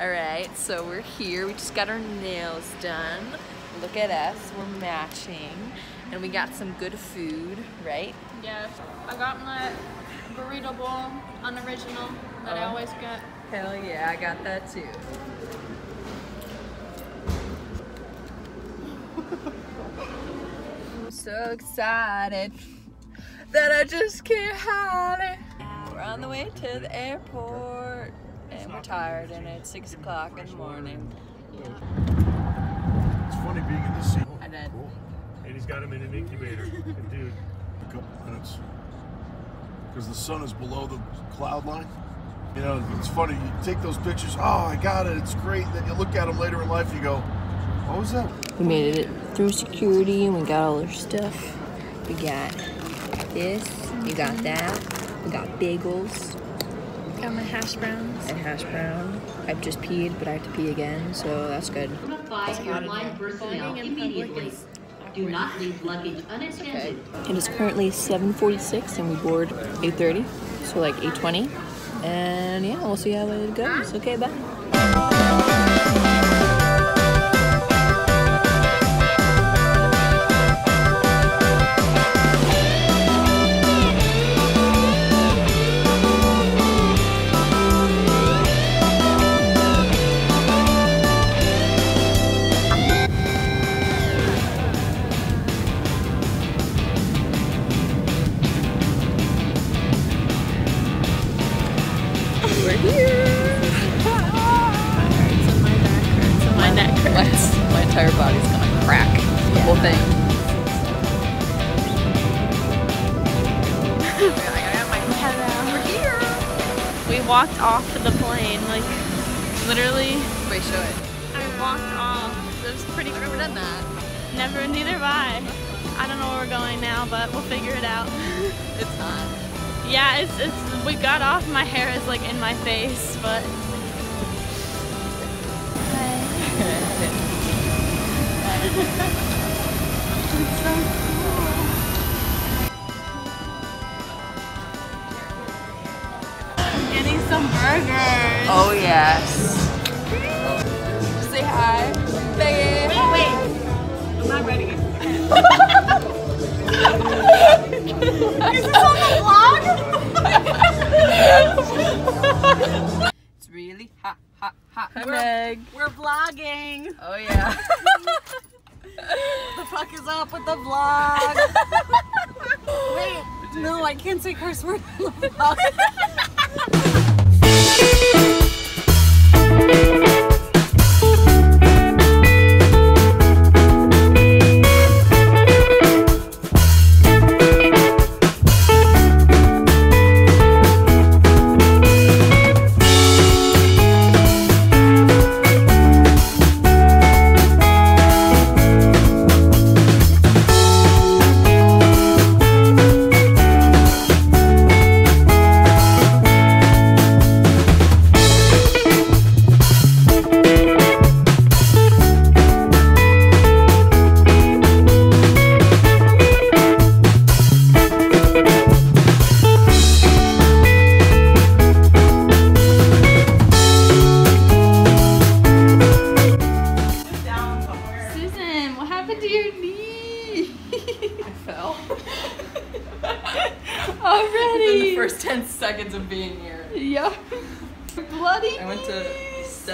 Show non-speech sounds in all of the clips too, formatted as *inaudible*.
Alright, so we're here. We just got our nails done. Look at us, we're matching. And we got some good food, right? Yes, I got my burrito bowl, unoriginal, that I Oh. always get. Hell yeah, I got that too. *laughs* I'm so excited that I just can't hide it. We're on the way to the airport and we're tired and it's six o'clock in the morning. It's funny being in the sea. I did. Cool. And he's got him in an incubator. *laughs* And dude, A couple minutes. Because the sun is below the cloud line. You know, it's funny. You take those pictures. Oh, I got it. It's great. Then you look at them later in life. You go, what was that? We made it through security and we got all our stuff. We got this, we got that, we got bagels Got my hash browns. and hash brown. I've just peed, but I have to pee again, so that's good. Notify your line personnel immediately. Do not leave luggage unattended. It is currently 7:46 and we board 8:30, so like 8:20. And yeah, we'll see how it goes. Okay, bye. We're here. My neck hurts. My, my entire body's gonna crack. The whole thing. We're here. We walked off the plane, like literally. Wait, show it. I walked off. It was pretty I've never done that. Never, neither have I. I don't know where we're going now, but we'll figure it out. It's hot. Yeah, it's it's. We got off. My hair is like in my face, but. it's so cool. Getting some burgers. Oh yes. Say hi. Say Wait, wait. I'm not ready. Hot. We're- Meg. We're vlogging. Oh yeah. *laughs* the fuck is up with the vlog? *laughs* Wait, no, I can't say curse words on the vlog. *laughs*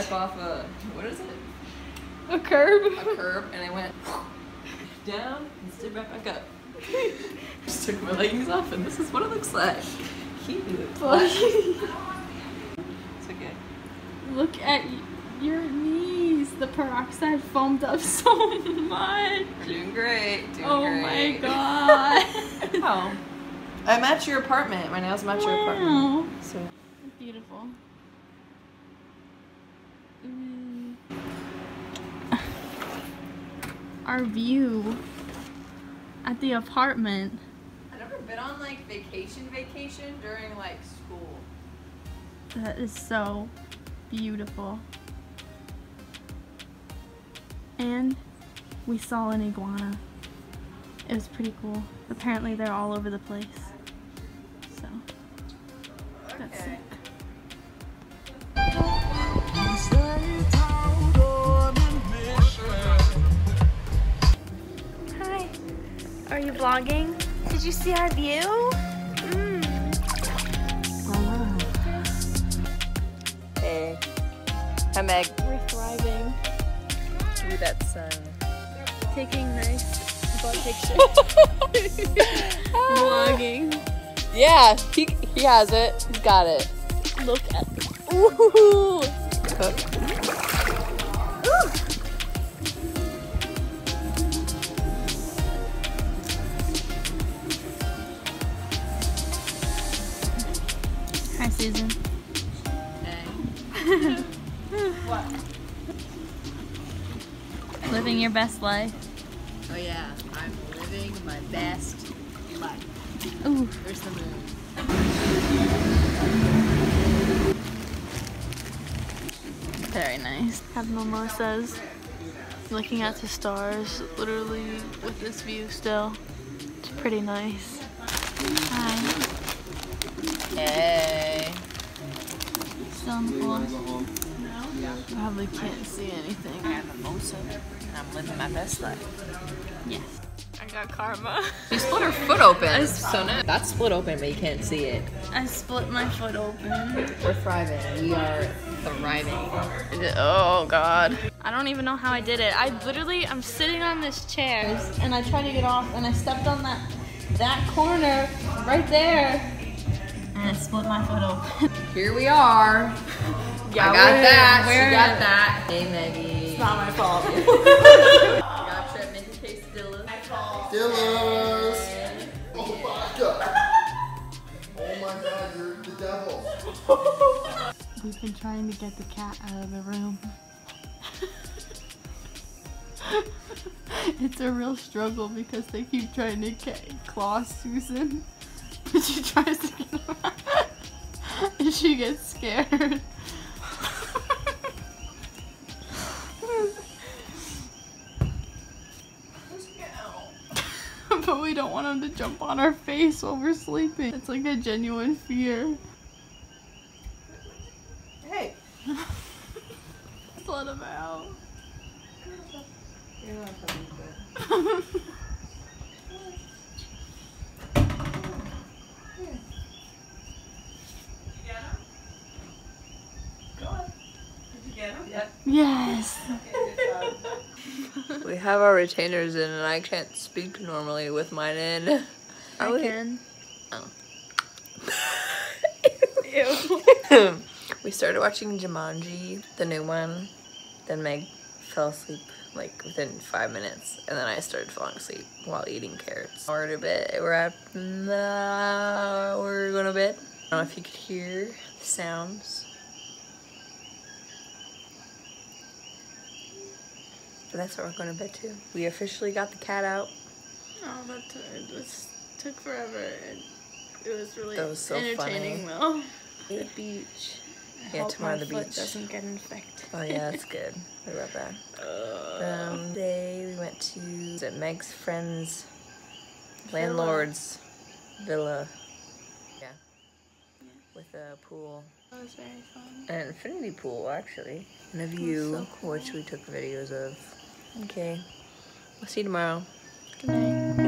step off a, what is it? a curb. A curb and I went *laughs* down and stood right back up. *laughs* Just took my leggings off and this is what it looks like. Cute. *laughs* It's okay. Look at your knees. The peroxide foamed up so much. Doing great. Doing Oh great. my god. Oh. I'm at your apartment. My nails match your apartment. So Beautiful. Mm. Our view at the apartment. I've never been on like vacation vacation during like school. That is so beautiful. And we saw an iguana. It was pretty cool. Apparently they're all over the place. So that's Okay. Vlogging? Did you see our view? Mm. Hey. Hi, Meg. We're thriving. Look that sun. Taking nice butt pictures. *laughs* Vlogging. Yeah, he, he has it. He's got it. Look at Ooh. Hi, Susan. Living your best life. Oh yeah, I'm living my best life. Ooh. Where's the moon? Very nice. Have mimosas. Looking at the stars, literally with this view still. It's pretty nice. Hi. Hey. Still on the floor. Probably can't see anything. I have a mimosa and I'm living my best life. Yes. I got karma. She split her foot *laughs* open. So nice. That's split open, but you can't see it. I split my foot open. We're thriving. We are thriving. Oh god. I don't even know how I did it. I literally I'm sitting on this chair and I tried to get off and I stepped on that that corner right there and I split my foot open. Here we are. Yeah, I got we're- that. we're- She got that. Hey, Maggie. It's not my fault. Gotcha. Making quesadillas. Dillas! Oh my god! *laughs* Oh my god, you're the devil. *laughs* We've been trying to get the cat out of the room. *laughs* it's a real struggle because they keep trying to get claw Susan. But *laughs* she tries to get him *laughs* and she gets scared. *laughs* but we don't want him to jump on our face while we're sleeping. It's like a genuine fear. Hey. Just let him out. Yes. We have our retainers in, and I can't speak normally with mine in. Are we- can. *laughs* *laughs* we started watching Jumanji, the new one. Then Meg fell asleep like within five minutes, and then I started falling asleep while eating carrots. We're to bed. We're at. Uh, we're going to bed. I don't know if you could hear the sounds. But that's what we're going to bed to. We officially got the cat out. Oh, that it was, took forever. And it was really That was so entertaining funny. though. *laughs* The beach. I Yeah, tomorrow the beach. doesn't get infected. Oh yeah, that's good. *laughs* What about that? Uh, Um, today we went to is it Meg's friend's landlord's villa. Yeah. With a pool. that was very fun. An infinity pool actually. And a view which we took videos of. Okay. We'll see you tomorrow. Good night. Good